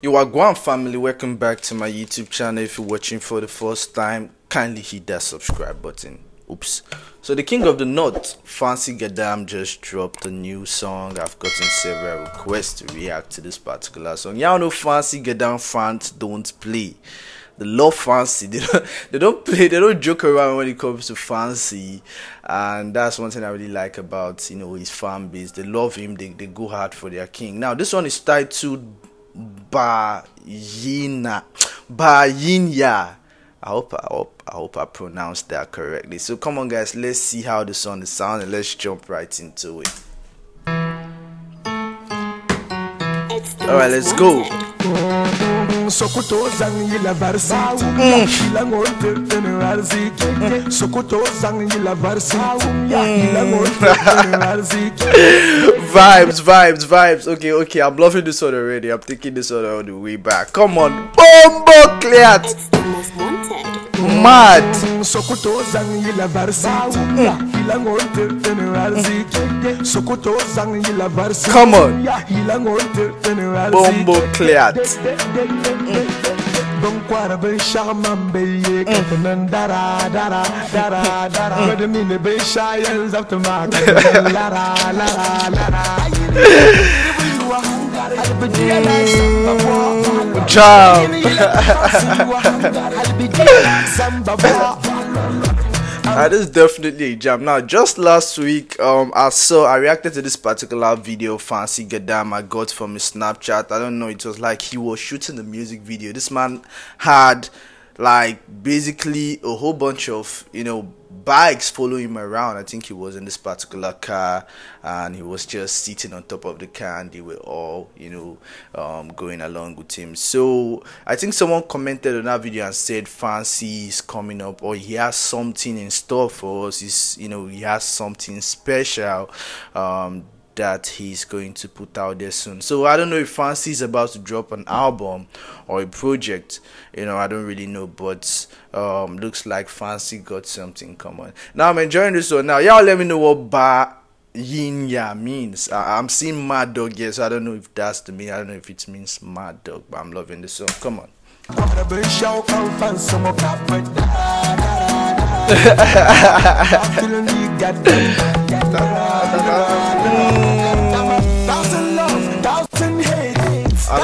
Yo, Wagwan family, welcome back to my YouTube channel. If you're watching for the first time, kindly hit that subscribe button. Oops. So the king of the north, Fancy Gadam, just dropped a new song. I've gotten several requests to react to this particular song. Y'all know Fancy Gadam fans don't play. They love Fancy. They don't, they don't play. They don't joke around when it comes to Fancy, and that's one thing I really like about you know his fan base. They love him. They they go hard for their king. Now this one is titled Bayina. Bayinya. I hope I hope I hope I pronounced that correctly. So come on guys, let's see how the song is sounding. Let's jump right into it. Alright, let's go. Sokoto zang yi la varsity Ila ngote tene arziki mm, mm. Sokoto zang yi la varsity mm. Ila ngote tene arziki Vibes, vibes, vibes. Okay okay I'm loving this one already. I'm taking this one all the way back. Come on, Bombo Cleat. It's the most wanted. Mad. Sokoto zang yila varsity Ila ngote tene varsity Sokoto zang yila varsity Come on. Ila ngote tene Bombo cleared. Ban kwara ban sha man bai ye kafinan dara dara dara dara Wadda mini bai sha yan zafta ma lara lara lara Job. This is definitely a jam. Now, just last week, um, I saw I reacted to this particular video Fancy Gadam I got from his Snapchat. I don't know, it was like he was shooting the music video. This man had like basically a whole bunch of you know bikes following him around. I think he was in this particular car and he was just sitting on top of the car and they were all, you know, um, going along with him. So I think someone commented on that video and said Fancy is coming up or he has something in store for us. He's, you know, he has something special. Um, that he's going to put out there soon. So I don't know if Fancy is about to drop an album or a project. You know, I don't really know, but um, looks like Fancy got something coming. Now I'm enjoying this one. Now y'all let me know what Ba Yinya means. I- I'm seeing Mad Dog here, so I don't know if that's the mean. I don't know if it means Mad Dog, but I'm loving this song. Come on.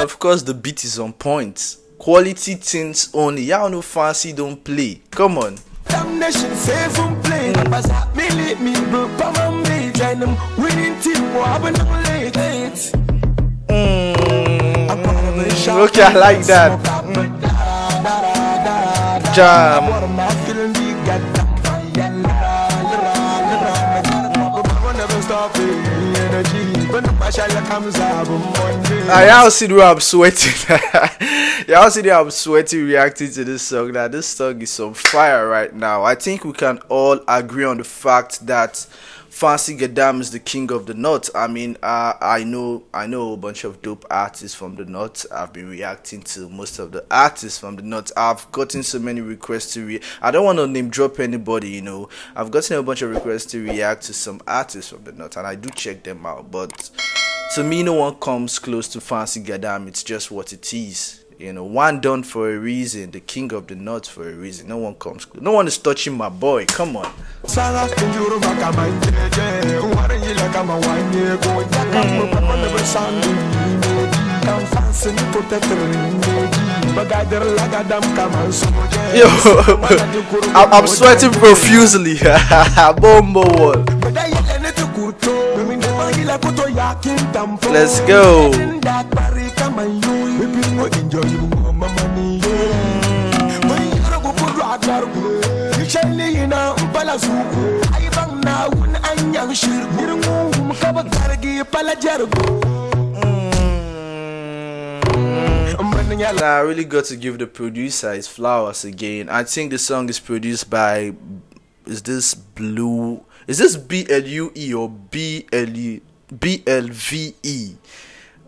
of course, the beat is on point. Quality things only. Y'all know Fancy don't play. Come on. Damnation safe from play Pass me lit me bro Pama me Join them winning team What happened to late Mm, okay, I like that. Jam. I y'all see way I'm sweating. y'all see way I'm sweating reacting to this song. Now this song is on fire right now. I think we can all agree on the fact that Fancy Gadam is the king of the north. I mean, uh, I know I know a bunch of dope artists from the north. I've been reacting to most of the artists from the north. I've gotten so many requests to re. I don't want to name drop anybody, you know. I've gotten a bunch of requests to react to some artists from the north, and I do check them out, but to me no one comes close to fancy gadam. It's just what it is. You know one done for a reason the king of the north for a reason. No one comes close. no one is touching my boy. Come on. Sala kunjuru maka manjeje Uwari yila kama wanye Go yaka mwa mm. never sandu Kam fansi ni protector ni Bagadir laga dam kama soje yo I'm, sweating profusely. Bombo wall Bada yile ni tukurto Mimi ndema yila kuto yakin tampo Let's go. Ndak bari kama yu Bibi ngo enjoy mo mama ni Mai yara go pudu agar go Yishali yina mpala su Ay bang na un anyang shir Nirngu mkaba gargi pala jargo Man yala Nah, I really got to give the producer his flowers again. I think the song is produced by is this blue is this B L U E or B L U B L V E?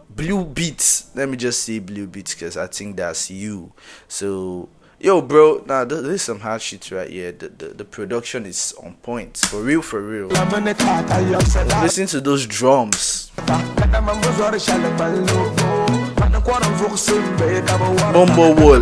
Blue Beats. Let me just say Blue Beats because I think that's you. So Yo, bro, nah, th- this is some hard shit right here. The, the the production is on point, for real, for real. Listen to those drums. Bumble Wall.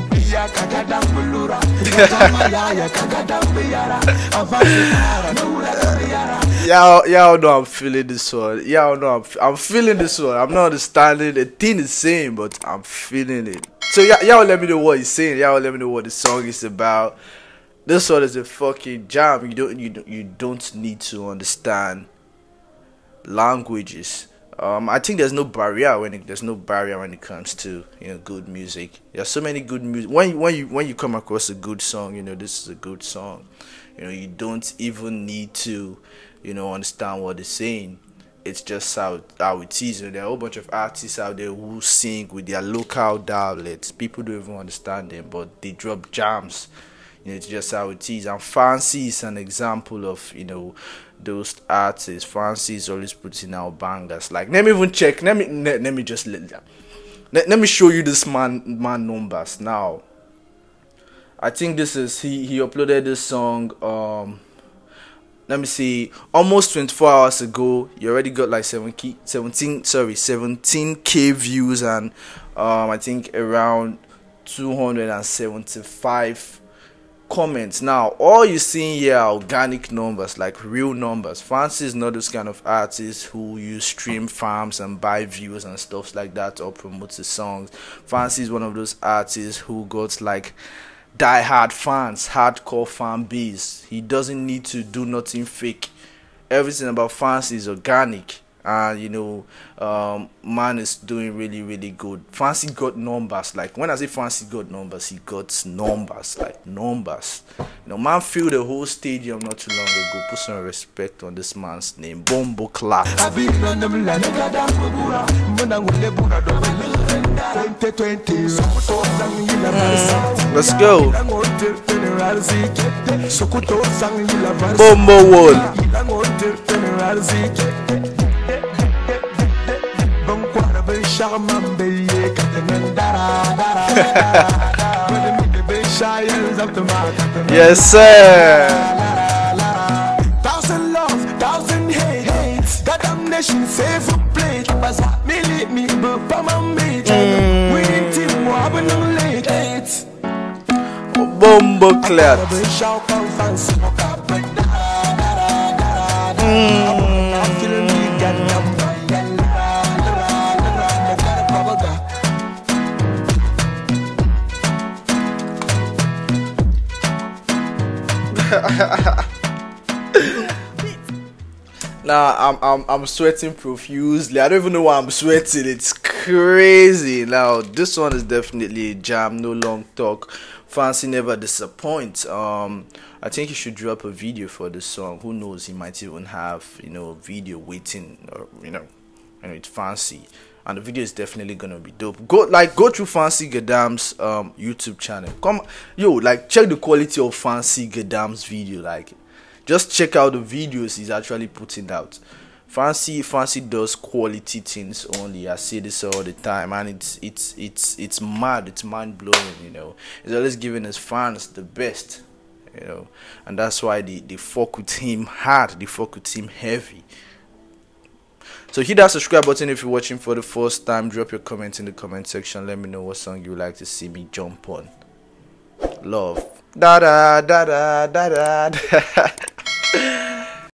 y'all, y'all know I'm feeling this one. Y'all know I'm, I'm feeling this one. I'm not understanding the thing is saying, but I'm feeling it. So y'all, y'all let me know what he's saying. Y'all let me know what the song is about. This one is a fucking jam. You don't, you you don't need to understand languages. Um, I think there's no barrier when it, there's no barrier when it comes to you know good music. There's so many good music. When when you when you come across a good song, you know this is a good song. You know you don't even need to you know understand what they're saying. It's just how how it is. You know, there are a whole bunch of artists out there who sing with their local dialects. People don't even understand them, but they drop jams. You know, it's just how it is. And Fancy is an example of you know those artists. Fancy is always putting out bangers. Like let me even check. Let me let, let me just let, let, let me show you this man man numbers now. I think this is he he uploaded this song um let me see almost 24 hours ago you already got like 17 17 sorry 17k views and um i think around 275 comments now all you seeing here are organic numbers like real numbers fancy is not this kind of artist who use stream farms and buy views and stuff like that or promote his songs fancy is one of those artists who got like die-hard fans, hardcore fan base. He doesn't need to do nothing fake. Everything about Fancy is organic, and you know, um, man is doing really, really good. Fancy got numbers. Like when I say Fancy got numbers, he got numbers, like numbers. You know, man filled the whole stadium not too long ago. Put some respect on this man's name, Bombo Clark. Let's go. Bombo Wall. yes, sir. Thousand love, thousand hate, damnation save a plate. But me lead me, but my mate. Hmm. We need team, what happened on late. Bombo Clark. Nah, I'm I'm I'm sweating profusely. I don't even know why I'm sweating. It's crazy. Now this one is definitely a jam. No long talk. Fancy never disappoints. Um, I think he should drop a video for this song. Who knows? He might even have you know a video waiting. Or you know, know it's fancy. And the video is definitely gonna be dope. Go like go through Fancy Gadam's um YouTube channel. Come yo, like check the quality of Fancy Gadam's video. Like just check out the videos he's actually putting out fancy fancy does quality things only i say this all the time and it's it's it's it's mad it's mind-blowing you know he's always giving his fans the best you know and that's why they, they fuck with him hard they fuck with him heavy so hit that subscribe button if you're watching for the first time. Drop your comments in the comment section. Let me know what song you like to see me jump on. Love. Da da da da da da